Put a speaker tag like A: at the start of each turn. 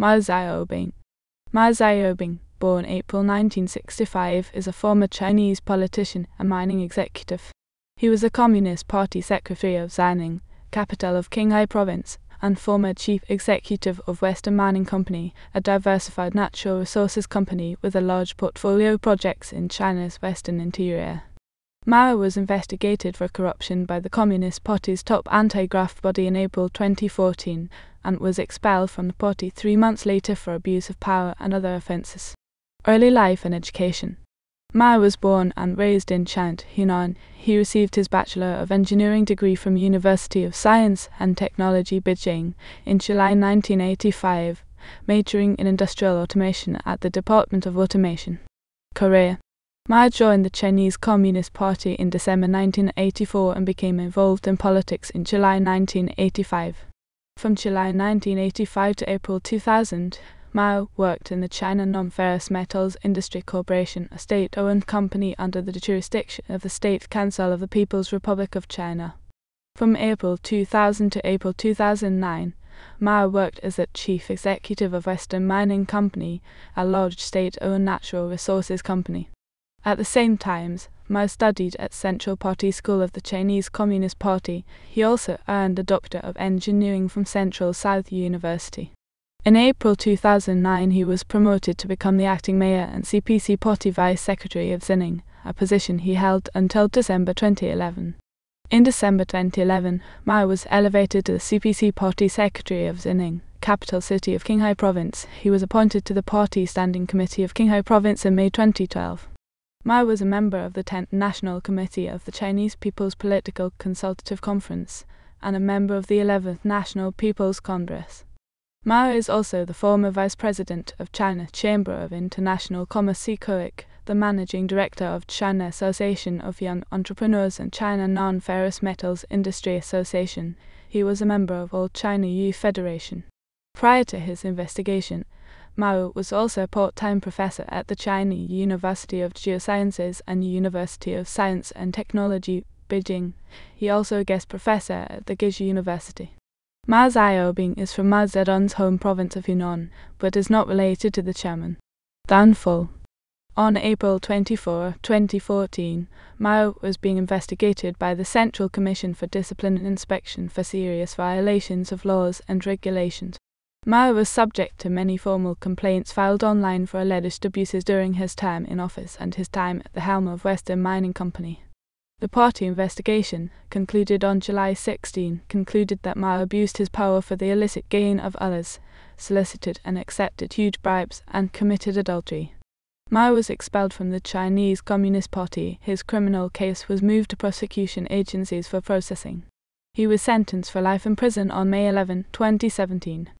A: Mao Xiaobing. Mao Xiaobing, born April 1965, is a former Chinese politician and mining executive. He was a Communist Party secretary of Xining, capital of Qinghai Province, and former chief executive of Western Mining Company, a diversified natural resources company with a large portfolio of projects in China's western interior. Mao was investigated for corruption by the Communist Party's top anti-graft body in April 2014 and was expelled from the party three months later for abuse of power and other offences. Early life and education Mao was born and raised in Chant, Hunan. He received his Bachelor of Engineering degree from University of Science and Technology Beijing in July 1985, majoring in industrial automation at the Department of Automation. Career Mao joined the Chinese Communist Party in December 1984 and became involved in politics in July 1985. From July 1985 to April 2000, Mao worked in the China Non-Ferrous Metals Industry Corporation, a state-owned company under the jurisdiction of the State Council of the People's Republic of China. From April 2000 to April 2009, Mao worked as the chief executive of Western Mining Company, a large state-owned natural resources company. At the same times, Mao studied at Central Party School of the Chinese Communist Party. He also earned a Doctor of Engineering from Central South University. In April 2009, he was promoted to become the acting mayor and CPC party vice secretary of Xining, a position he held until December 2011. In December 2011, Mao was elevated to the CPC party secretary of Xining, capital city of Qinghai province. He was appointed to the party standing committee of Qinghai province in May 2012. Mao was a member of the 10th National Committee of the Chinese People's Political Consultative Conference and a member of the 11th National People's Congress. Mao is also the former vice president of China Chamber of International Commerce CCOIC, the managing director of China Association of Young Entrepreneurs and China Non-Ferrous Metals Industry Association. He was a member of All China Youth Federation. Prior to his investigation, Mao was also a part-time professor at the Chinese University of Geosciences and University of Science and Technology, Beijing. He also a guest professor at the Jishou University. Mao Xiaobing is from Mao Zedong's home province of Hunan, but is not related to the chairman. Downfall On April 24, 2014, Mao was being investigated by the Central Commission for Discipline and Inspection for serious violations of laws and regulations. Mao was subject to many formal complaints filed online for alleged abuses during his term in office and his time at the helm of Western Mining Company. The party investigation, concluded on July 16, concluded that Mao abused his power for the illicit gain of others, solicited and accepted huge bribes, and committed adultery. Mao was expelled from the Chinese Communist Party. His criminal case was moved to prosecution agencies for processing. He was sentenced for life in prison on May 11, 2017.